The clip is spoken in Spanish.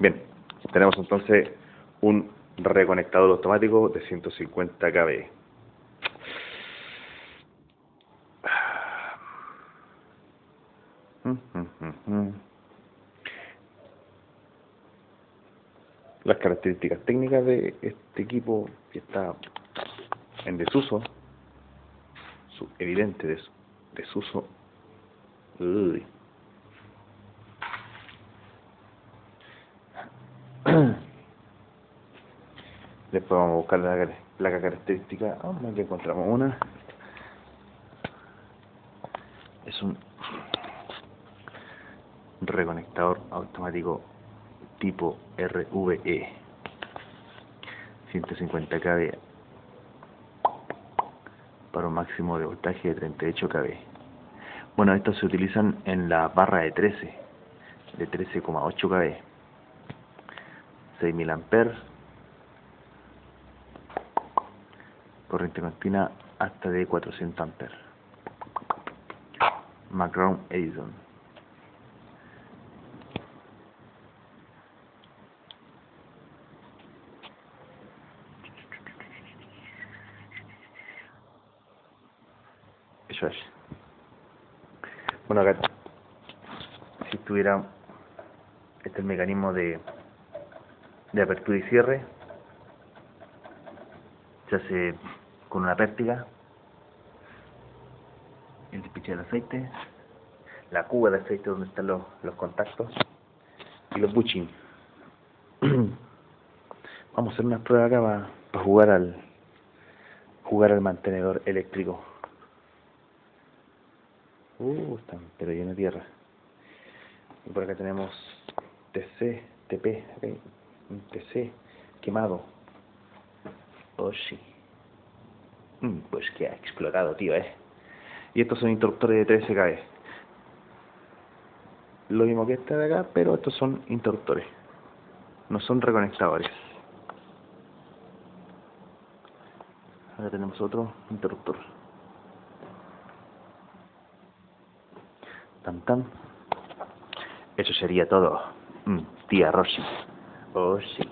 Bien, tenemos entonces un reconectador automático de 150 kb. Las características técnicas de este equipo que está en desuso, su evidente desuso. Después vamos a buscar la placa característica. Vamos aquí encontramos una. Es un reconectador automático tipo RVE 150 kV para un máximo de voltaje de 38 kV. Bueno, estos se utilizan en la barra de 13, de 13,8 kV, 6000 amperes, corriente continua hasta de 400 amperes. Macron Edison. Eso es. Bueno, acá, si tuviera este es el mecanismo de, de apertura y cierre, se hace con una pértiga, el despiche del aceite, la cuba de aceite donde están los, los contactos y los bushing. Vamos a hacer unas pruebas acá para, jugar al jugar al mantenedor eléctrico. Uh, están pero lleno de tierra. Y por acá tenemos TC, TP, un TC quemado. Oh, sí. Mm, pues que ha explotado, tío, eh. Y estos son interruptores de 13 kV. Lo mismo que este de acá, pero estos son interruptores. No son reconectadores. Ahora tenemos otro interruptor. Tan tan. Eso sería todo. Mm, tía Rosy. Oh, sí.